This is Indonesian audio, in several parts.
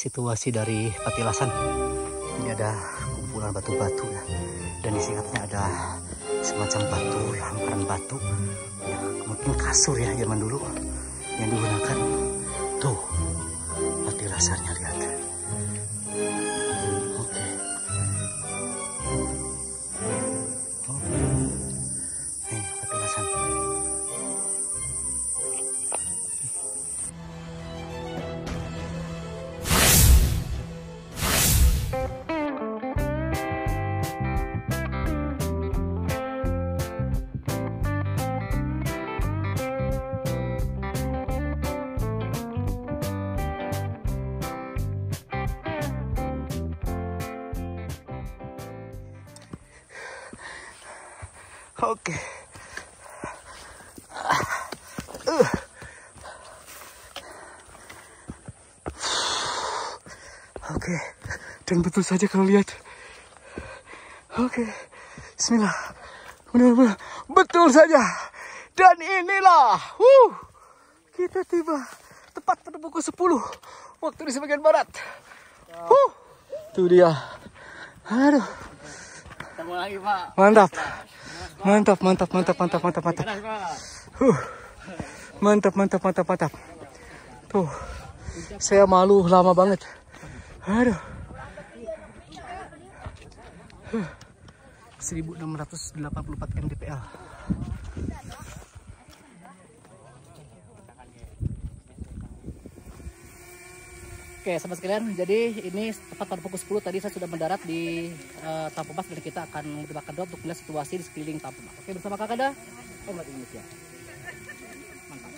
situasi dari Patilasan. Ini ada kumpulan batu-batu ya. Dan di singkatnya ada semacam batu, hamparan batu. Ya, mungkin kasur ya zaman dulu yang digunakan. Tuh, Patilasannya lihat. Oke. Uh. Oke. Dan betul saja kalau lihat. Oke. Bismillah. Benar-benar betul saja. Dan inilah. Uh, kita tiba tepat pada pukul 10 waktu di sebagian barat. Uh, itu dia. Aduh. Ketemu lagi Pak. Mantap. Mantap, mantap, mantap, mantap, mantap, mantap. Huh. Mantap, mantap, mantap, mantap. Tuh. Saya malu lama banget. Aduh. Huh. 1684 mdpl. Oke, sahabat sekalian, jadi ini tepat pada pukul 10 tadi saya sudah mendarat di uh, Tampomas dan kita akan menggunakan drone untuk melihat situasi di sekeliling Tampomas. Oke, bersama Kakada, Kombat Indonesia. Mantap.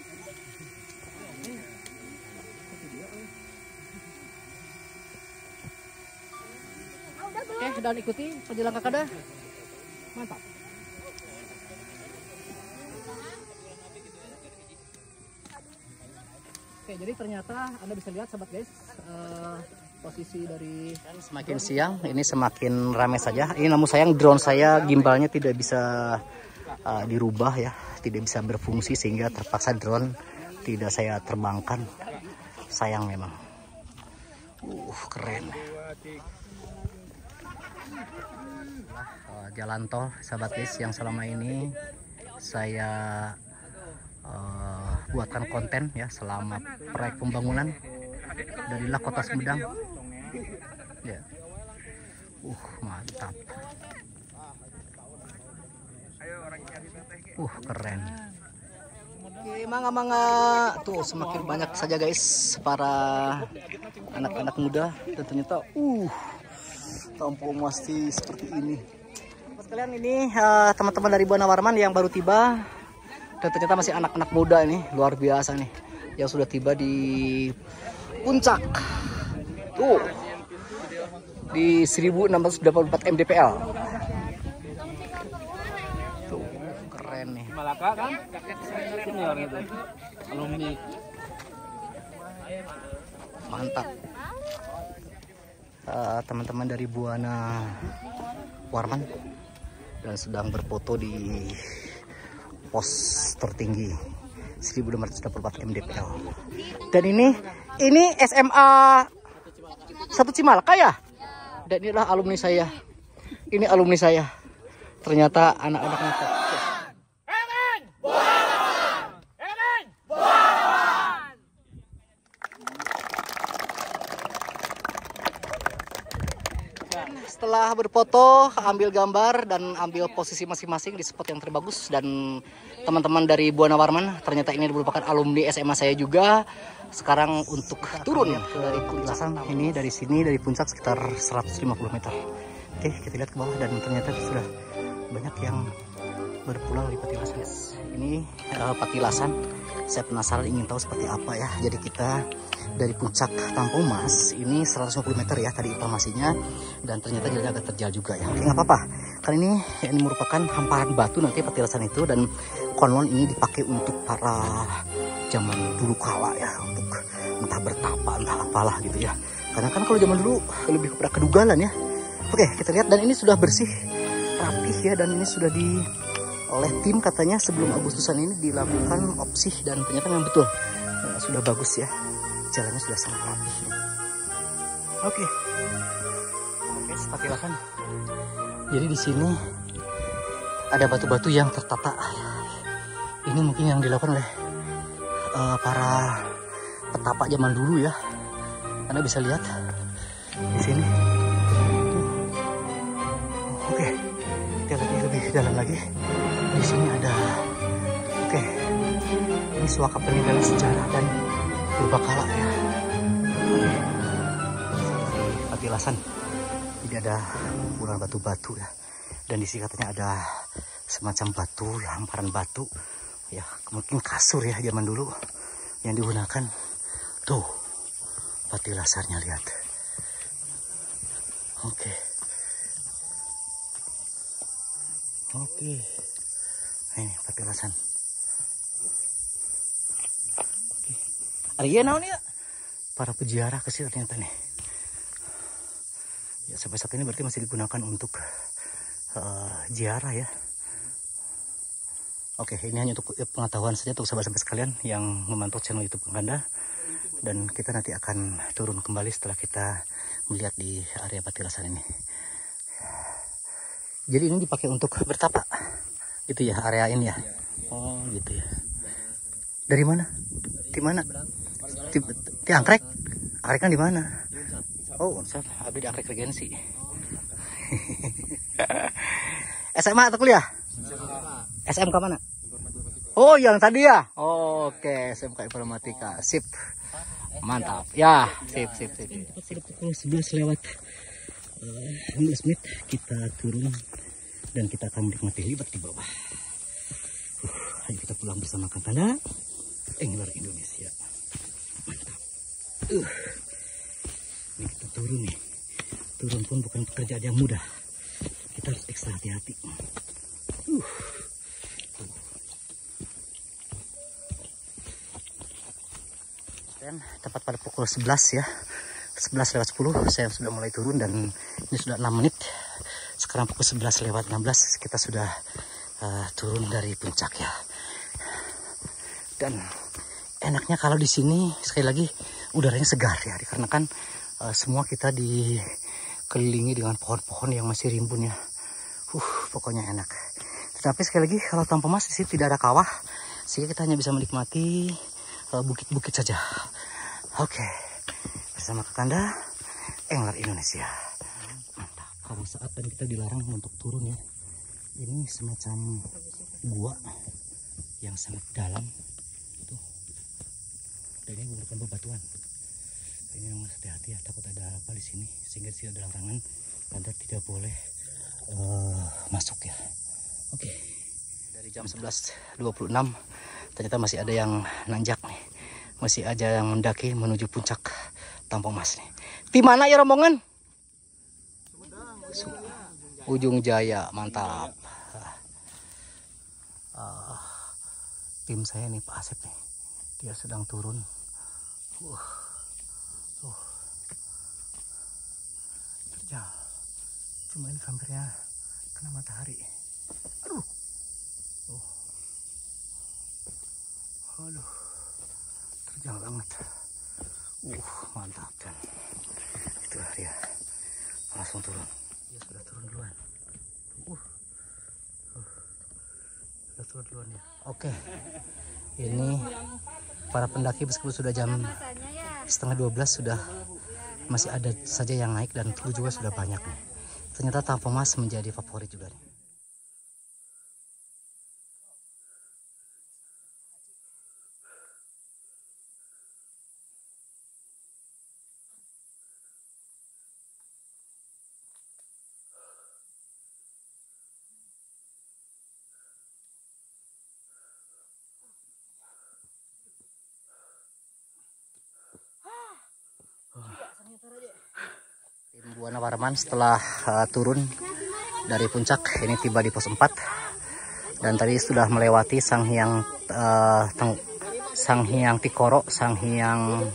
Oke, dan ikuti perjalanan Kakada. Mantap. Jadi ternyata Anda bisa lihat sahabat guys, eh, posisi dari semakin siang ini semakin ramai saja. Ini namun sayang drone saya gimbalnya tidak bisa eh, dirubah ya, tidak bisa berfungsi sehingga terpaksa drone tidak saya terbangkan. Sayang memang. Uh, keren. Jalan tol sahabat guys yang selama ini saya eh, buatkan konten ya selama proyek pembangunan dari Kota Sumedang. Ya. Uh, mantap. Uh, keren. Oke, mangga-mangga tuh semakin banyak saja guys para anak-anak muda dan ternyata uh kampung masih seperti ini. Sekalian ini eh, teman-teman dari Buana Warman yang baru tiba dan ternyata masih anak-anak muda ini luar biasa nih yang sudah tiba di puncak tuh di 1684 mdpl tuh keren nih Malaka kan? Senior itu. Alumni. mantap Eh, teman-teman dari Buana Warman dan sedang berfoto di pos tertinggi 1284 mdpl dan ini ini SMA satu Cimalaka ya? Dan inilah alumni saya. Ini alumni saya. Ternyata anak-anaknya setelah berfoto, ambil gambar dan ambil posisi masing-masing di spot yang terbagus dan teman-teman dari Buana Warman ternyata ini merupakan alumni SMA saya juga. Sekarang untuk turun dari puncak ini dari sini dari puncak sekitar 150 meter. Oke, kita lihat ke bawah dan ternyata sudah banyak yang berpulang di Patilasan. Ini uh, Patilasan. Saya penasaran ingin tahu seperti apa ya. Jadi kita dari puncak Tampung Mas ini 150 meter ya tadi informasinya dan ternyata jalannya agak terjal juga ya. Oke nggak apa-apa. Kali ini ini merupakan hamparan batu nanti Patilasan itu dan konon ini dipakai untuk para zaman dulu kala ya untuk entah bertapa entah apalah gitu ya. Karena kan kalau zaman dulu lebih kepada kedugalan ya. Oke kita lihat dan ini sudah bersih rapih ya dan ini sudah di oleh tim katanya sebelum Agustusan ini dilakukan opsi dan ternyata memang betul Ya, sudah bagus ya jalannya sudah sangat rapi Oke. Oke, seperti lahan. Jadi di sini ada batu-batu yang tertata. Ini mungkin yang dilakukan oleh uh, para petapa zaman dulu ya. Anda bisa lihat di sini. Oke, kita lebih dalam lagi. Di sini ada, oke, ini suaka peninggalan sejarah dan berbakala ya. Oke, petilasan. Jadi ada kumpulan batu-batu ya. Dan di sini katanya ada semacam batu, ya, hamparan batu. Ya, mungkin kasur ya zaman dulu yang digunakan. Tuh, patilasarnya lihat. Oke. Oke. Ini patilasan. Oke. Arya naon ya? Para peziarah ke sini ternyata nih. Ya sampai saat ini berarti masih digunakan untuk uh, ziarah ya. Oke, ini hanya untuk pengetahuan saja untuk sahabat-sahabat sekalian yang memantau channel YouTube Anda. Dan kita nanti akan turun kembali setelah kita melihat di area Patilasan ini. Jadi ini dipakai untuk bertapa, gitu ya area ini ya. Oh gitu ya. Dari mana? Di mana? Di, di angkrek? Angkrek kan di mana? Oh, saya habis di angkrek regensi. SMA atau kuliah? SMK mana? Oh, yang tadi ya? Oke, okay. SMK Informatika. Sip. Mantap. Ya, sip, sip, sip. Pukul 11 lewat uh, 15 menit kita turun dan kita akan menikmati libat di bawah. Uh, ayo kita pulang bersama Kang Tanda. Engler Indonesia. Mantap. Uh. Ini kita turun nih. Turun pun bukan pekerjaan yang mudah. Kita harus ekstra hati-hati. Uh. Dan tepat pada pukul 11 ya. 11 lewat 10 saya sudah mulai turun dan ini sudah 6 menit. Sekarang pukul 11 lewat 16 kita sudah uh, turun dari puncak ya. Dan enaknya kalau di sini sekali lagi udaranya segar ya dikarenakan uh, semua kita dikelilingi dengan pohon-pohon yang masih rimbun ya. Uh, pokoknya enak. Tetapi sekali lagi kalau tanpa mas di sini tidak ada kawah sehingga kita hanya bisa menikmati bukit-bukit uh, saja. Oke, okay. bersama Kakanda, Engler Indonesia. Pada saat tadi kita dilarang untuk turun ya. Ini semacam gua yang sangat dalam. Tuh. Dan ini merupakan bebatuan. Ini yang hati-hati ya, takut ada apa di sini. Sehingga tidak ada larangan, Anda tidak boleh uh, masuk ya. Oke. Okay. Dari jam 11.26 ternyata masih ada yang nanjak nih masih aja yang mendaki menuju puncak Tampung Mas nih di mana ya rombongan Ujung Jaya mantap. Uh, tim saya nih Pak Asep nih. Dia sedang turun. Uh, uh. terjal cuma ini kameranya kena matahari. Aduh. Aduh, terjal banget. Uh, mantap dan itulah dia. Langsung turun. Dia sudah turun duluan. Uh, uh sudah turun duluan ya. Oke, okay. ini para pendaki meskipun sudah jam setengah 12 sudah masih ada saja yang naik dan kru juga sudah banyak nih. Ternyata Tampo Mas menjadi favorit juga nih. Buana Warman setelah uh, turun dari puncak ini tiba di pos 4 dan tadi sudah melewati Sang Hyang uh, Sang Hyang Tikoro, Sang Hyang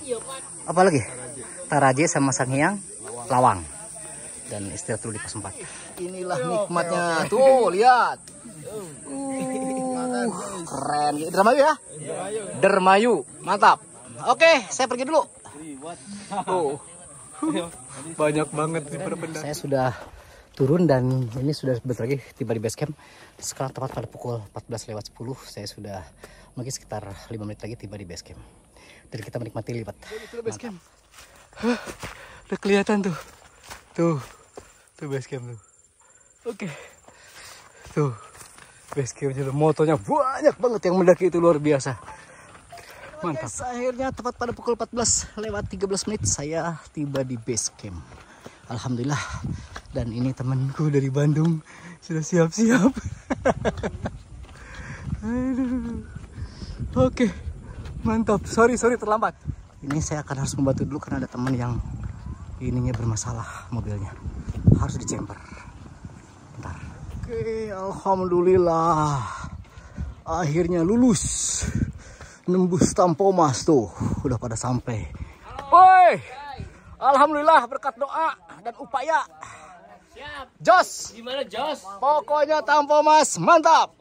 apa lagi? Taraje sama Sang Hyang Lawang dan istirahat dulu di pos 4. Inilah nikmatnya tuh lihat. Uh, keren. Dermayu ya? Dermayu. Mantap. Oke, saya pergi dulu. Tuh. Banyak banget nih para pendaki. Saya sudah turun dan ini sudah bentar lagi tiba di base camp. Sekarang tepat pada pukul 14 lewat 10. Saya sudah mungkin sekitar 5 menit lagi tiba di base camp. Dan kita menikmati lipat. Itu base camp. Hah, udah kelihatan tuh. Tuh. Tuh base camp tuh. Oke. Tuh. Base camp juga motonya banyak banget yang mendaki itu luar biasa. Mantap. Yes, akhirnya tepat pada pukul 14 lewat 13 menit saya tiba di base camp. Alhamdulillah. Dan ini temanku dari Bandung sudah siap-siap. Oke. Mantap. Sorry, sorry terlambat. Ini saya akan harus membantu dulu karena ada teman yang ininya bermasalah mobilnya. Harus dicemper. Bentar. Oke, alhamdulillah. Akhirnya lulus. Nembus Tampomas tuh. Udah pada sampai. Woi. Alhamdulillah berkat doa dan upaya. Siap. Jos. Gimana Jos? Pokoknya Tampomas mantap.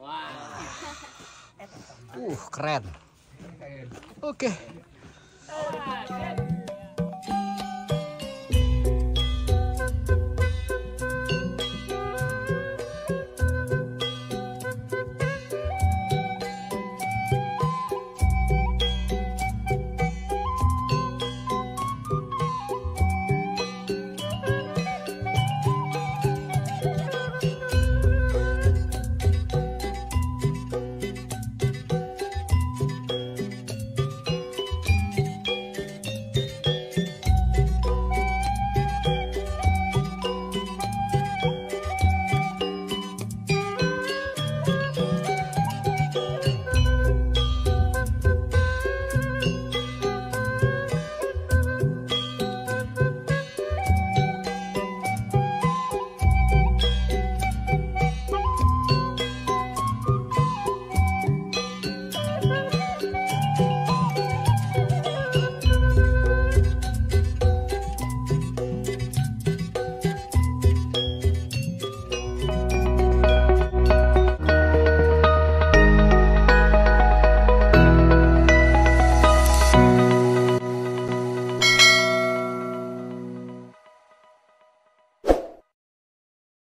Uh, keren. Oke.